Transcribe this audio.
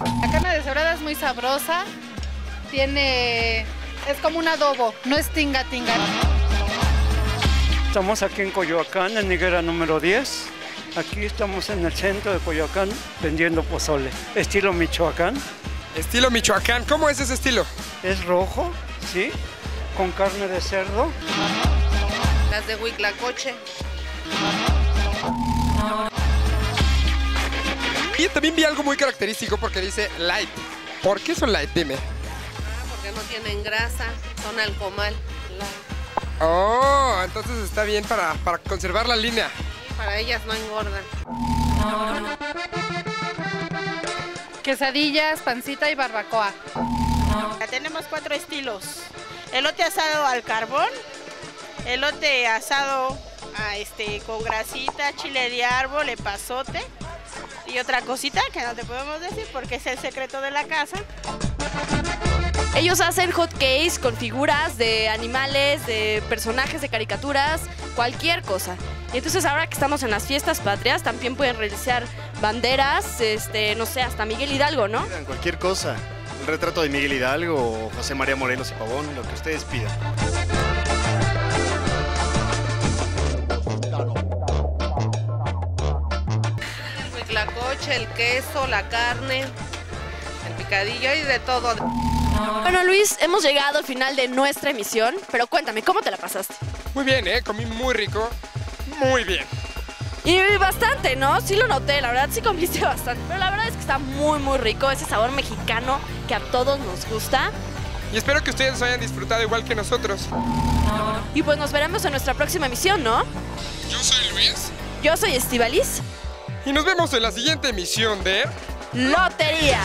La carne deshebrada es muy sabrosa, tiene, es como un adobo, no es tinga tinga. Estamos aquí en Coyoacán, en Higuera número 10. Aquí estamos en el centro de Coyoacán vendiendo pozole, estilo Michoacán. Estilo Michoacán, ¿cómo es ese estilo? Es rojo, ¿sí? Con carne de cerdo. Las de Huitlacoche. Y también vi algo muy característico porque dice light. ¿Por qué son light? Dime. Porque no tienen grasa, son alcomal. Oh, entonces está bien para, para conservar la línea. Para ellas no engordan. Quesadillas, pancita y barbacoa. Tenemos cuatro estilos. Elote asado al carbón, elote asado a este, con grasita, chile de árbol, epazote y otra cosita que no te podemos decir porque es el secreto de la casa. Ellos hacen hot cakes con figuras de animales, de personajes de caricaturas, cualquier cosa. Y entonces ahora que estamos en las fiestas patrias, también pueden realizar banderas, este, no sé, hasta Miguel Hidalgo, ¿no? Pidan Cualquier cosa. El retrato de Miguel Hidalgo o José María Morelos y Pavón, lo que ustedes pidan. El queso, la carne, el picadillo y de todo. Bueno, Luis, hemos llegado al final de nuestra emisión, pero cuéntame, ¿cómo te la pasaste? Muy bien, ¿eh? Comí muy rico. Muy bien. Y bastante, ¿no? Sí lo noté, la verdad sí comiste bastante. Pero la verdad es que está muy, muy rico, ese sabor mexicano que a todos nos gusta. Y espero que ustedes lo hayan disfrutado igual que nosotros. Y pues nos veremos en nuestra próxima emisión, ¿no? Yo soy Luis. Yo soy Estivalis. Y nos vemos en la siguiente emisión de... Lotería.